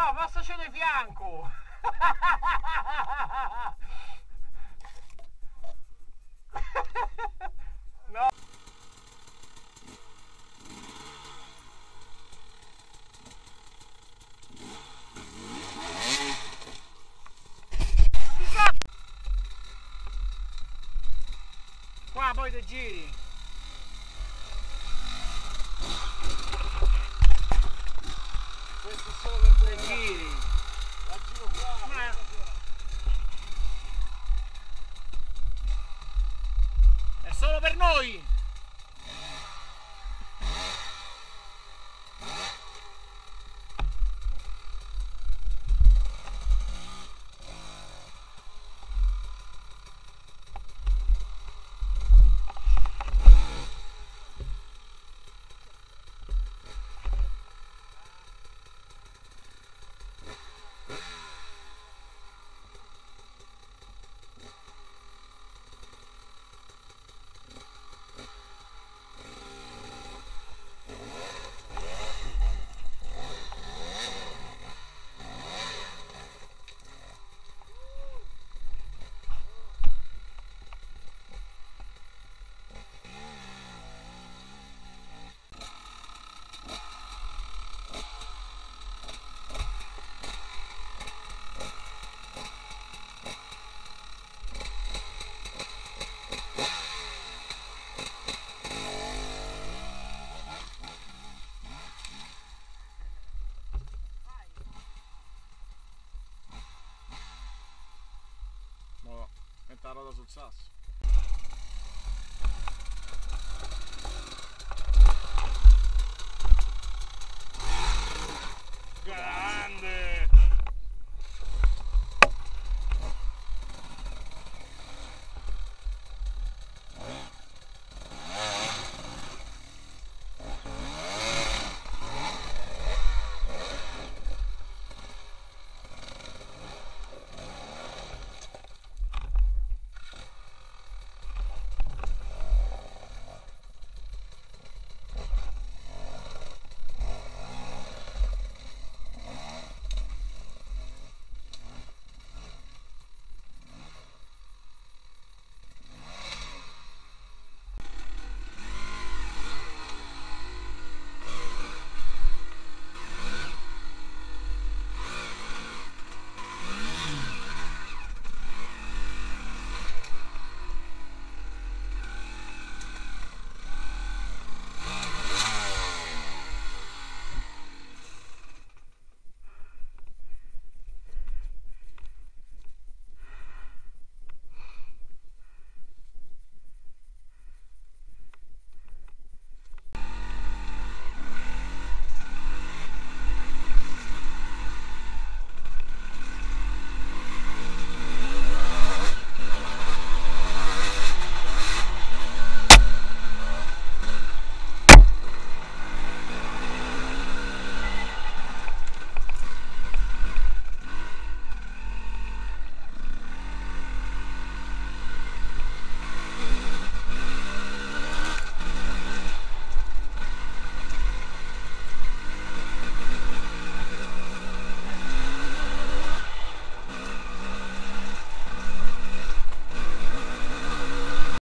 no, passaci di fianco! no! Qua poi ti giri! it's us.